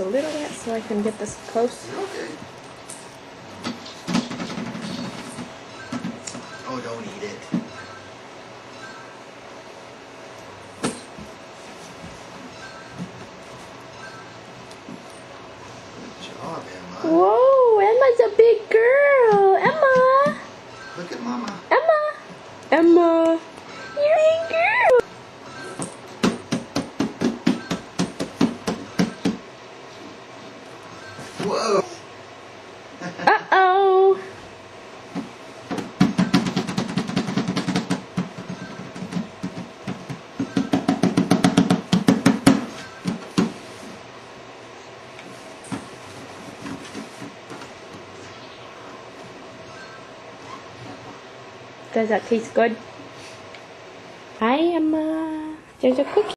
a little bit so I can get this close. Okay. Oh, don't eat it. Good job, Emma. Whoa, Emma's a big girl. Emma, Look at Mama. Emma, Emma, Whoa. Uh oh. Does that taste good? Hi, Emma. There's a cookie.